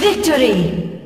Victory!